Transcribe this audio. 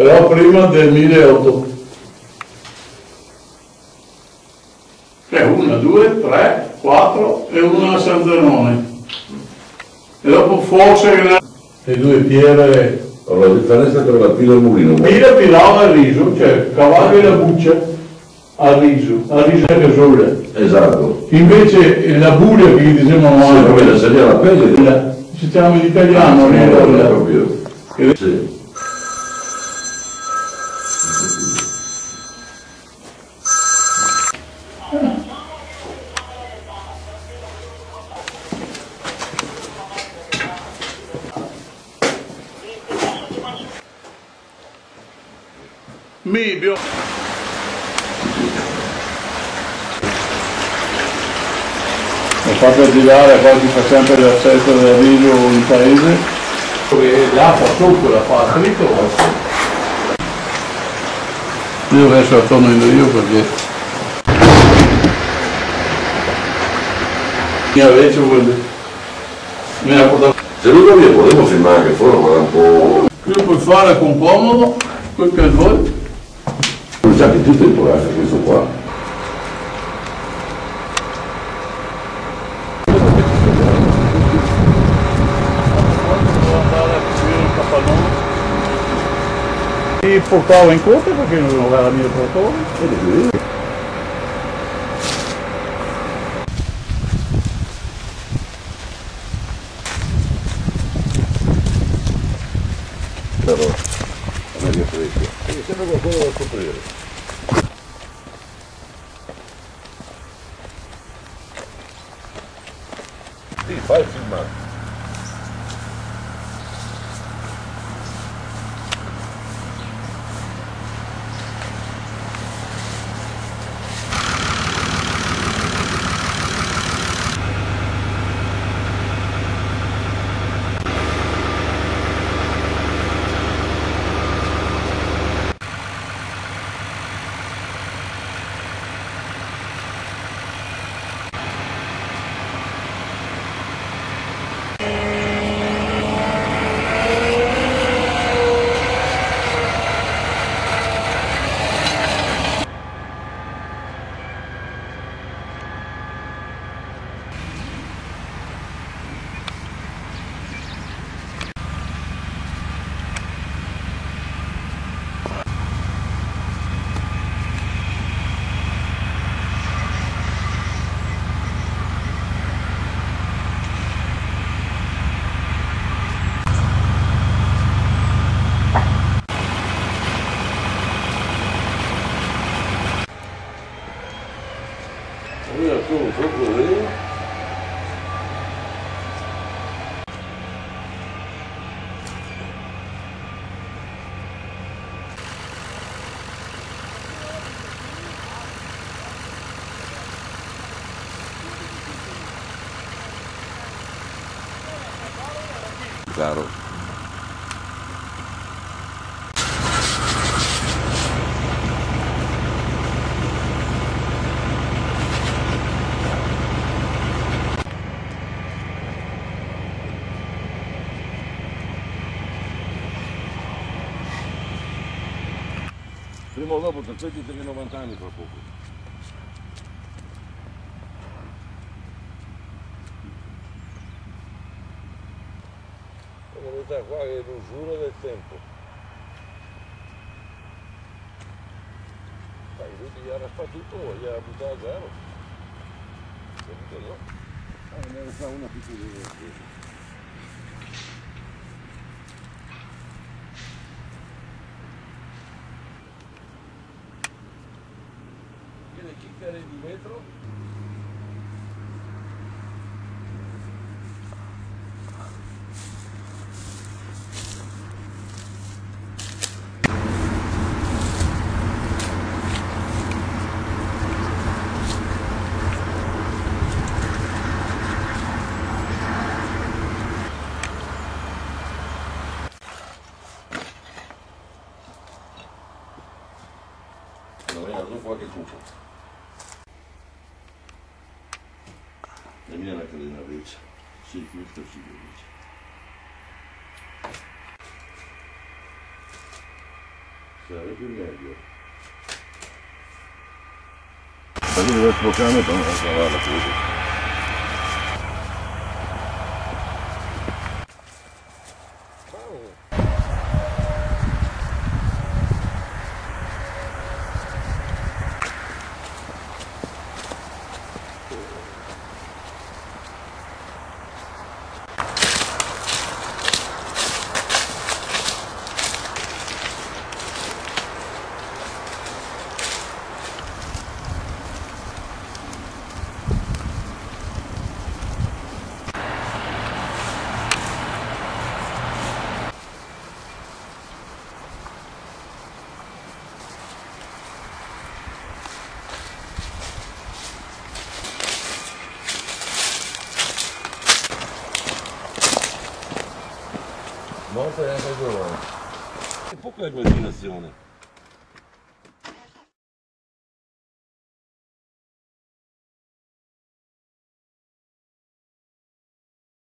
però prima del 1800. È una, due, tre, quattro e una a San Zenone. E dopo forse le due piere Allora, la differenza tra la pila e il mulino. Pila pilava al riso, cioè cavallo e la buccia al riso, al riso è casola. Esatto. Invece la bulia che gli dicevano Sì, come la segna la pelle. la- si chiama in italiano, Non capito. che- Sì. Mibio. Ho fatto girare, poi si fa sempre l'accesso del riso in paese. L'acqua sotto la fa fritto. Io adesso la torno in io perché mi invece vuole mi ha portato Se lui via potremmo filmare anche fuori, ma è un po'... Io puoi fare con comodo quel che vuoi. Non sa che più tempo anche questo qua. Mi portavo in corte perché non aveva il mio portone. Però, non è che freddo. Mi sembra qualcuno da scoprire. Sì, Захаров. Prima o dopo, cercate di non mangiare. Verità qua è l'usura del tempo. Sai, lui gli era fatto tutto, gli era buttato a zero. Capito io? Ah, ne fa una piccolina. Che chicchere di vetro È allo qualche cupo. La mia è una cadena riccia. Sì che dice. sarebbe meglio. Io devo sbloccare per non cavarla così. Molto è anche giovane. È poca immaginazione.